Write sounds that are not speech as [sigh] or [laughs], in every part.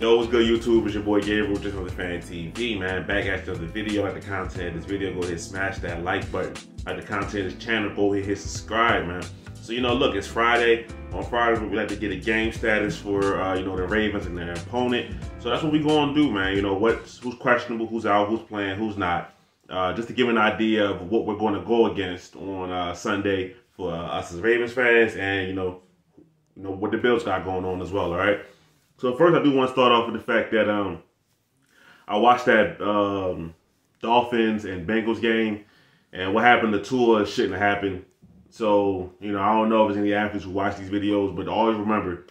Yo, what's good YouTube? It's your boy Gabriel, Just Another Fan TV, man. Back at the video, like the content this video, go ahead smash that like button. Like the content this channel, go ahead hit subscribe, man. So, you know, look, it's Friday. On Friday, we like to get a game status for, uh, you know, the Ravens and their opponent. So that's what we going to do, man. You know, what's who's questionable, who's out, who's playing, who's not. Uh, just to give an idea of what we're going to go against on uh, Sunday for uh, us as Ravens fans and, you know, you know, what the Bills got going on as well, all right? So first, I do want to start off with the fact that um, I watched that um, Dolphins and Bengals game, and what happened to Tua shouldn't have happened. So you know, I don't know if there's any athletes who watch these videos, but always remember,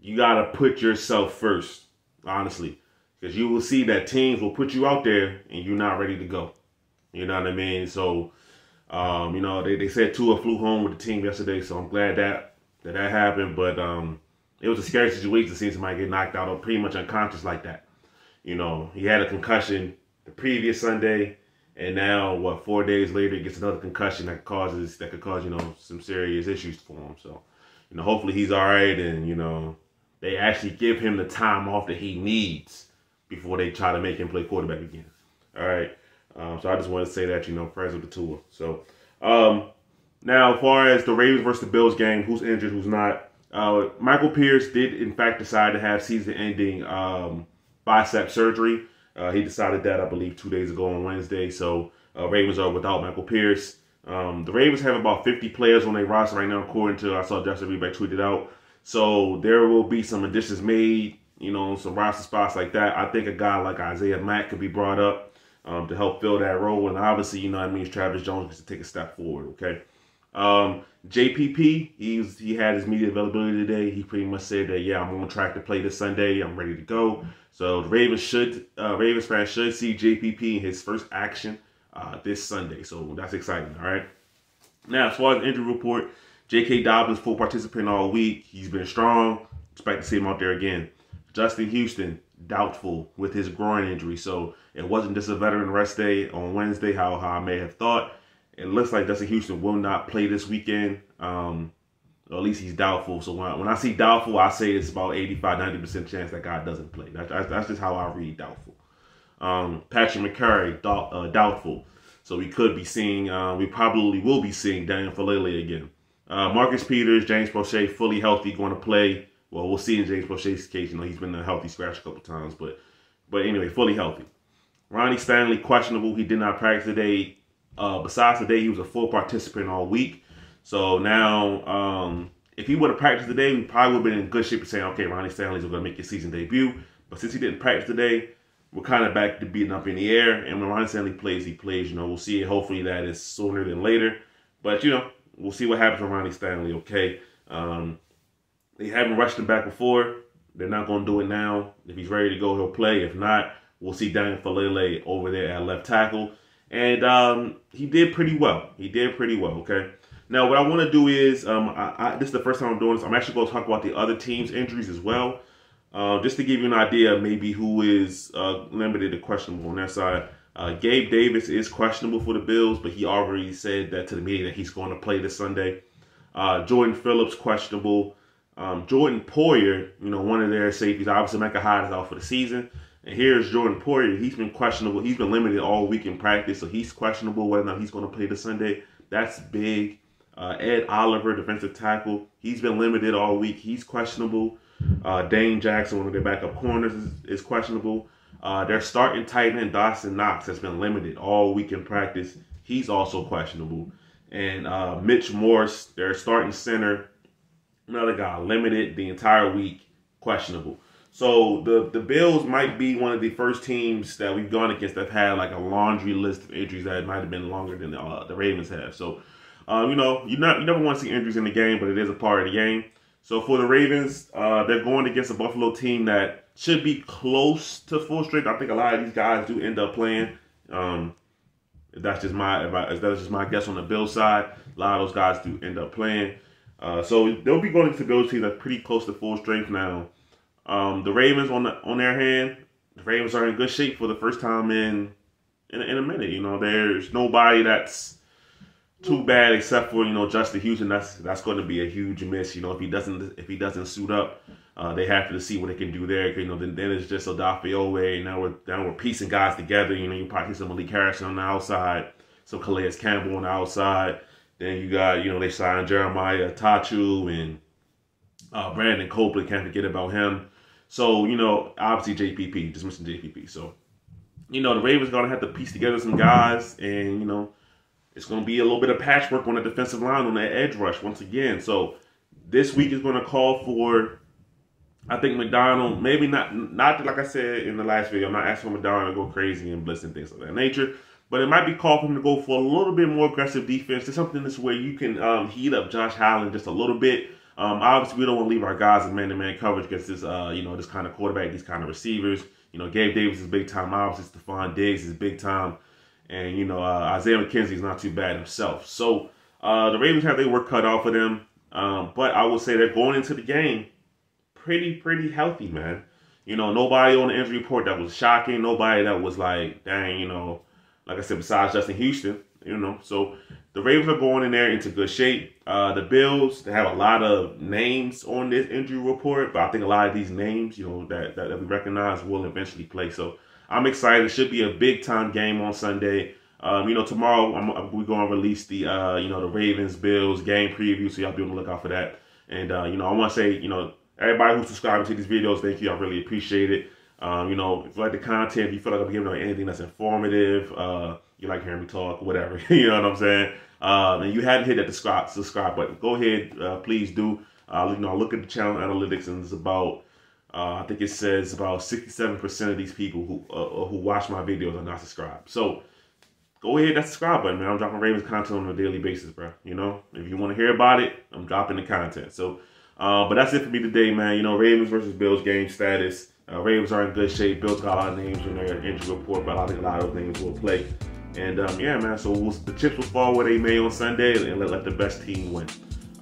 you gotta put yourself first, honestly, because you will see that teams will put you out there and you're not ready to go. You know what I mean? So, um, you know, they, they said Tua flew home with the team yesterday, so I'm glad that that that happened, but um it was a scary situation to see somebody get knocked out or pretty much unconscious like that. You know, he had a concussion the previous Sunday, and now what? Four days later, he gets another concussion that causes that could cause you know some serious issues for him. So, you know, hopefully he's all right, and you know, they actually give him the time off that he needs before they try to make him play quarterback again. All right. Um, so I just want to say that you know, prayers with the Tua. So, um, now as far as the Ravens versus the Bills game, who's injured, who's not. Uh, Michael Pierce did, in fact, decide to have season-ending um, bicep surgery. Uh, he decided that, I believe, two days ago on Wednesday. So uh, Ravens are without Michael Pierce. Um, the Ravens have about 50 players on their roster right now, according to I saw Jeff Zrebiec tweeted out. So there will be some additions made, you know, some roster spots like that. I think a guy like Isaiah Mack could be brought up um, to help fill that role. And obviously, you know, that means Travis Jones gets to take a step forward, okay? Um, JPP, he's he had his media availability today. He pretty much said that yeah, I'm on track to play this Sunday. I'm ready to go. So the Ravens should uh, Ravens fans should see JPP in his first action uh, this Sunday. So that's exciting. All right. Now as far as injury report, J.K. Dobbins full participant all week. He's been strong. Expect to see him out there again. Justin Houston doubtful with his groin injury. So it wasn't just a veteran rest day on Wednesday, how, how I may have thought. It looks like Justin Houston will not play this weekend. Um, or at least he's doubtful. So when I, when I see doubtful, I say it's about 85, 90% chance that guy doesn't play. That, that's, that's just how I read doubtful. Um, Patrick Mekari, doubt, uh, doubtful. So we could be seeing, uh, we probably will be seeing Daniel Faalele again. Uh, Marcus Peters, James Proche, fully healthy, going to play. Well, we'll see in James Proche's case. You know, he's been a healthy scratch a couple times, but but anyway, fully healthy. Ronnie Stanley, questionable. He did not practice today. Uh, besides today, he was a full participant all week. So now, um, if he would have practiced today, we probably would have been in good shape to say, okay, Ronnie Stanley's going to make his season debut. But since he didn't practice today, we're kind of back to beating up in the air. And when Ronnie Stanley plays, he plays. You know, we'll see. Hopefully that is sooner than later. But, you know, we'll see what happens with Ronnie Stanley, okay? Um, they haven't rushed him back before. They're not going to do it now. If he's ready to go, he'll play. If not, we'll see Daniel Faalele over there at left tackle. And um, he did pretty well. He did pretty well, okay? Now, what I want to do is, um, I, I, this is the first time I'm doing this. I'm actually going to talk about the other team's injuries as well. Uh, just to give you an idea maybe who is uh, limited to questionable on that side. Uh, Gabe Davis is questionable for the Bills, but he already said that to the media that he's going to play this Sunday. Uh, Jordan Phillips, questionable. Um, Jordan Poyer, you know, one of their safeties, obviously Micah Hyde is out for the season. And here's Jordan Poyer. He's been questionable. He's been limited all week in practice, so he's questionable whether or not he's going to play this Sunday. That's big. Uh, Ed Oliver, defensive tackle, he's been limited all week. He's questionable. Uh, Dane Jackson, one of their backup corners, is, is questionable. Uh, their starting tight end, Dawson Knox, has been limited all week in practice. He's also questionable. And uh, Mitch Morse, their starting center, another guy, limited the entire week, questionable. So the the Bills might be one of the first teams that we've gone against that had like a laundry list of injuries that might have been longer than the, uh, the Ravens have. So, uh, you know, you not you never want to see injuries in the game, but it is a part of the game. So for the Ravens, uh, they're going against a Buffalo team that should be close to full strength. I think a lot of these guys do end up playing. Um, that's just my that's just my guess on the Bills side. A lot of those guys do end up playing. Uh, so they'll be going the Bills team that's pretty close to full strength now. Um, the Ravens on the on their hand, the Ravens are in good shape for the first time in in, in a minute. You know, there's nobody that's too bad, except for you know Justin Houston. That's that's going to be a huge miss. You know, if he doesn't if he doesn't suit up, uh, they have to see what they can do there. You know, then, then it's just Oweh. Now we're now we're piecing guys together. You know, you probably see some Malik Harrison on the outside, some Calais Campbell on the outside. Then you got you know they signed Jeremiah Attaochu and uh, Brandon Copeland. Can't forget about him. So you know, obviously JPP. Just mentioned JPP. So you know the Ravens gonna have to piece together some guys, and you know it's gonna be a little bit of patchwork on the defensive line on that edge rush once again. So this week is gonna call for I think Macdonald, maybe not, not like I said in the last video, I'm not asking Macdonald to go crazy and blitz and things of that nature, but it might be called for him to go for a little bit more aggressive defense. There's something that's where you can um, heat up Josh Allen just a little bit. Um, obviously, we don't want to leave our guys in man-to-man coverage against this, uh, you know, this kind of quarterback, these kind of receivers. You know, Gabe Davis is big time. Obviously, Stefon Diggs is big time, and you know, uh, Isaiah McKenzie is not too bad himself. So uh, the Ravens have their work cut off for them, um, but I will say they're going into the game pretty, pretty healthy, man. You know, nobody on the injury report that was shocking. Nobody that was like, dang, you know, like I said, besides Justin Houston, you know. So the Ravens are going in there into good shape. Uh, the Bills, they have a lot of names on this injury report, but I think a lot of these names, you know, that, that, that we recognize will eventually play. So I'm excited. It should be a big time game on Sunday. Um, you know, tomorrow I'm, we're going to release the, uh, you know, the Ravens Bills game preview, so y'all be on the lookout for that. And, uh, you know, I want to say, you know, Everybody who's subscribing to these videos, thank you. I really appreciate it. Um, you know, if you like the content, if you feel like I'm giving away anything that's informative, uh, you like hearing me talk, whatever, [laughs] you know what I'm saying? Um, and you haven't hit that subscribe, subscribe button, go ahead, uh, please do. Uh, you know, look at the channel analytics and it's about, uh, I think it says about 67% of these people who uh, uh, who watch my videos are not subscribed. So go ahead, that subscribe button, man. I'm dropping Ravens content on a daily basis, bro. You know, if you want to hear about it, I'm dropping the content. So uh, but that's it for me today, man. You know, Ravens versus Bills game status. Uh, Ravens are in good shape. Bills got a lot of names in their injury report, but I think a lot of things will play. And um, yeah, man. So we'll, the chips will fall where they may on Sunday, and let, let the best team win.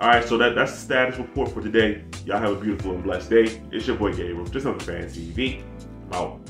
All right, so that, that's the status report for today. Y'all have a beautiful and blessed day. It's your boy Gabriel, Just Another Fan TV. Out.